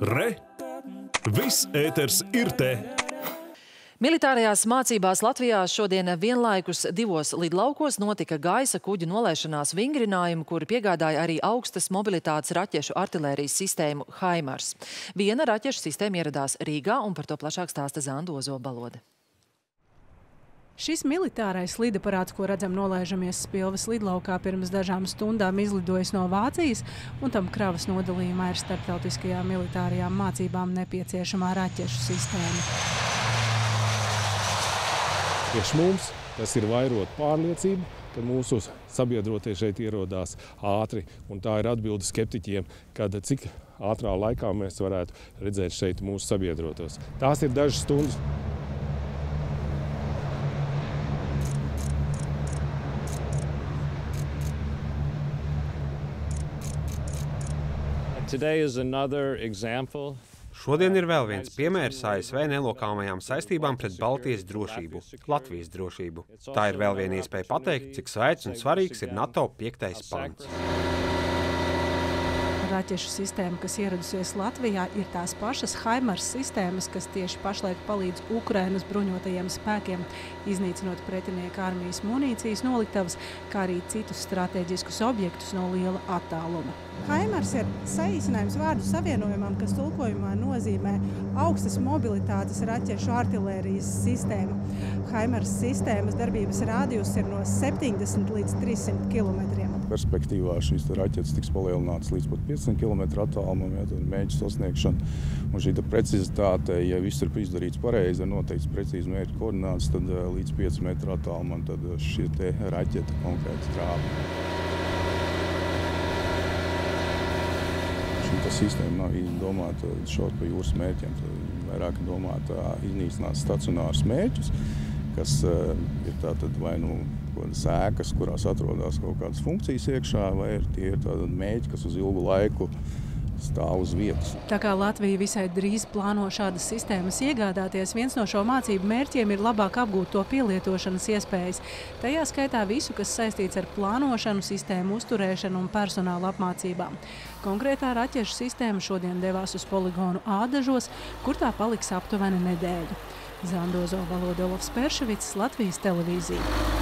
Re! Viss ēters ir te! Militārajās mācībās Latvijā šodien vienlaikus divos lidlaukos notika gaisa kuģu nolaišanās vingrinājumi, kuri piegādāja arī augstas mobilitātes raķešu artilērijas sistēmu Haimars. Viena raķešu sistēma ieradās Rīgā, un par to plašāk stāsta Zandozo balode. Šis militārais lidaparāts, ko redzam nolaižamies Spilves lidlaukā pirms dažām stundām izlidojis no Vācijas, un tam kravas nodalījumā ir starptautiskajām militārajām mācībām nepieciešamā raķešu sistēma. Priekš mums tas ir vairot pārliecību, ka mūsu sabiedrotie šeit ierodās ātri. Un tā ir atbilde skeptiķiem, kad cik ātrā laikā mēs varētu redzēt šeit mūsu sabiedrotos. Tās ir dažas stundas. Šodien ir vēl viens piemērs ASV nelokāmajām saistībām pret Baltijas drošību, Latvijas drošību. Tā ir vēl viena iespēja pateikt, cik svēts un svarīgs ir NATO piektais pants. Raķešu sistēma, kas ieradusies Latvijā, ir tās pašas Haimars sistēmas, kas tieši pašlaik palīdz Ukrainas bruņotajiem spēkiem, iznīcinot pretinieka armijas munīcijas noliktavas, kā arī citus strateģiskus objektus no liela attāluma. Haimars ir saīsinājums vārdu savienojumam, kas tulkojumā nozīmē augstas mobilitātes raķešu artilērijas sistēmu. Haimars sistēmas darbības rādījus ir no 70 līdz 300 km. Perspektīvā šīs raķetes tiks palielinātas līdz pat 500 km attālumam, ja tad mēģi sasniegšana. Un šī precizitāte, ja viss ir izdarīts pareizi, ir noteikts precīzi mērķa koordināts, tad līdz 5 metru attālumam tad šī raķete konkrēti strādā. šī sistēma nav domāta šaut pa jūras mērķiem. Vairāk domāta iznīcināt stacionārus mērķus, kas uh, ir tātad vai nu sēkas, kurās atrodas kaut kādas funkcijas iekšā, vai ir tie ir mērķi, kas uz ilgu laiku stāv uz vietas. Tā kā Latvija visai drīz plāno šādas sistēmas iegādāties, viens no šo mācību mērķiem ir labāk apgūt to pielietošanas iespējas. Tajā skaitā visu, kas saistīts ar plānošanu, sistēmu uzturēšanu un personāla apmācībām. Konkrētā raķešu sistēma šodien devās uz poligonu Ādažos, kur tā paliks aptuveni nedēļu. Zandozo Valodolovs Perševits, Latvijas televīzija.